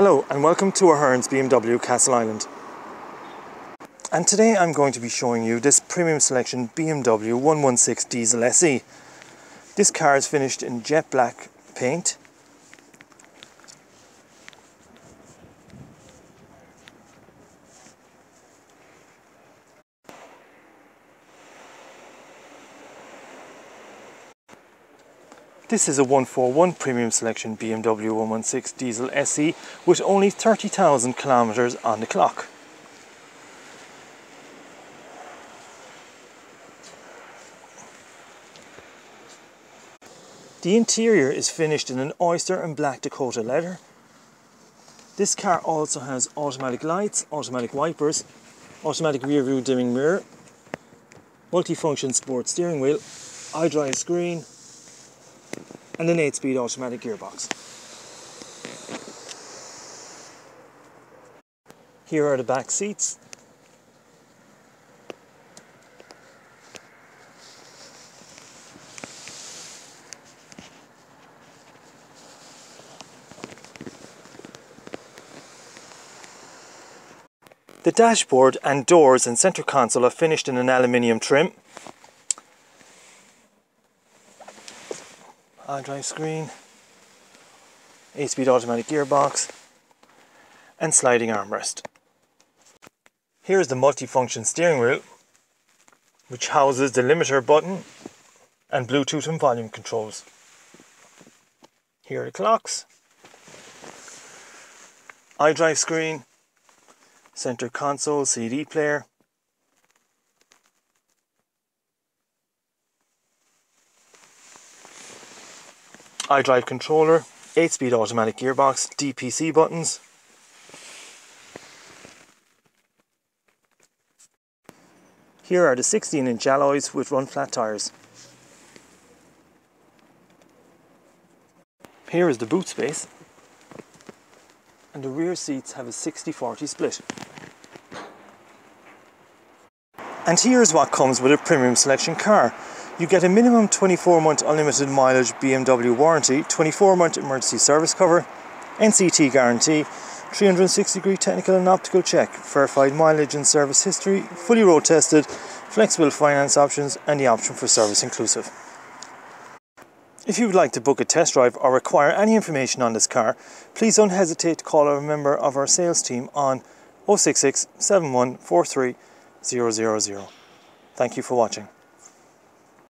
Hello and welcome to Ahern's BMW Castleisland. And today I'm going to be showing you this premium selection BMW 116 Diesel SE. This car is finished in jet black paint. This is a 141 premium selection BMW 116 diesel SE with only 30,000 kilometers on the clock. The interior is finished in an oyster and black Dakota leather. This car also has automatic lights, automatic wipers, automatic rear view dimming mirror, multifunction sport steering wheel, iDrive screen, and an 8 speed automatic gearbox. Here are the back seats. The dashboard and doors and centre console are finished in an aluminium trim. iDrive screen, 8-speed automatic gearbox and sliding armrest. Here is the multifunction steering wheel which houses the limiter button and Bluetooth and volume controls. Here are the clocks, iDrive screen, center console, CD player, iDrive controller, 8-speed automatic gearbox, DPC buttons. Here are the 16-inch alloys with run flat tyres. Here is the boot space and the rear seats have a 60-40 split. And here's what comes with a premium selection car. You get a minimum 24 month unlimited mileage BMW warranty, 24 month emergency service cover, NCT guarantee, 360 degree technical and optical check, verified mileage and service history, fully road tested, flexible finance options, and the option for service inclusive. If you would like to book a test drive or require any information on this car, please don't hesitate to call a member of our sales team on 066 7143 000. Thank you for watching.